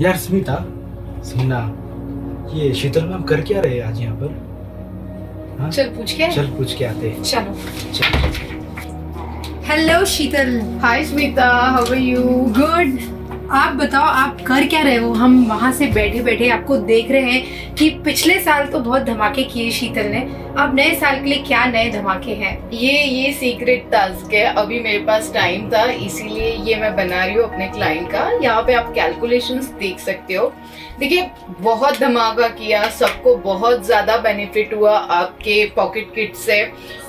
यार स्मिता सीना ये शीतल मैम कर क्या रहे आज यहाँ पर? हा? चल पूछ के चल पूछ के आते हैं। चलो। चल। Hello Sheetal. Hi Smita how are you good आप बताओ आप कर क्या रहे हो? हम वहाँ से बैठे बैठे आपको देख रहे हैं कि पिछले साल तो बहुत धमाके किए शीतल ने। अब नए साल के लिए क्या नए धमाके हैं? ये ये सीक्रेट टास्क है। अभी मेरे पास टाइम था, इसीलिए ये मैं बना रही हूँ अपने क्लाइंट का। यहाँ पे आप कैलकुलेशंस देख सकते हो। देखिए, बहुत धमाका किया, सबको बहुत ज़्यादा बेनिफिट हुआ आपके पॉकेट किट से।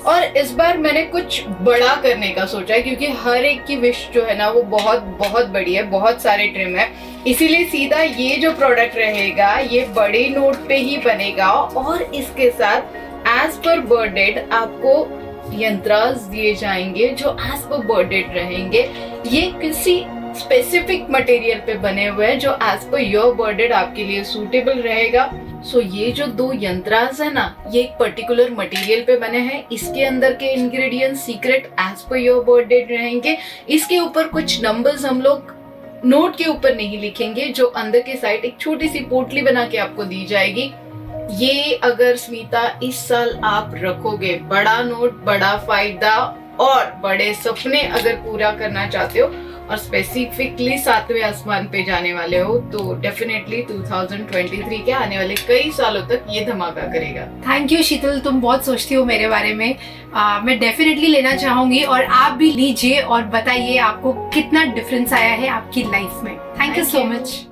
और इस बार मैंने कुछ बड़ा करने का सोचा है, क्योंकि हर एक की विश जो है ना, वो बहुत बहुत बड़ी है, बहुत सारे ट्रिम है। इसीलिए सीधा ये जो प्रोडक्ट रहेगा ये बड़े नोट पे ही बनेगा और इसके साथ एज पर बर्डेड आपको यंत्रास दिए जाएँगे जो एज पर बर्डेड रहेंगे। ये किसी स्पेसिफिक मटेरियल पे बने हुए हैं जो एज पर योर बर्डेड आपके लिए सूटेबल रहेगा। सो so, ये जो दो यंत्रास है ना ये एक पर्टिकुलर मटेरियल पे बने हैं। इसके अंदर के ingredients secret as per your budded रहेंगे। इसके ऊपर कुछ नंबर्स हम लोग नोट के ऊपर नहीं लिखेंगे, जो अंदर के साइड एक छोटी सी पोटली बना के आपको दी जाएगी। ये अगर स्मिता, इस साल आप रखोगे बड़ा नोट, बड़ा फ़ायदा और बड़े सपने अगर पूरा करना चाहते हो और स्पेसिफिकली सातवें आसमान पे जाने वाले हो तो डेफिनेटली 2023 के आने वाले कई सालों तक ये धमाका करेगा। थैंक यू शीतल तुम बहुत सोचती हो मेरे बारे में। आ, मैं डेफिनेटली लेना चाहूँगी और आप भी लीजिए और बताइए आपको कितना डिफरेंस आया है आपकी लाइफ में। Thank you so. मच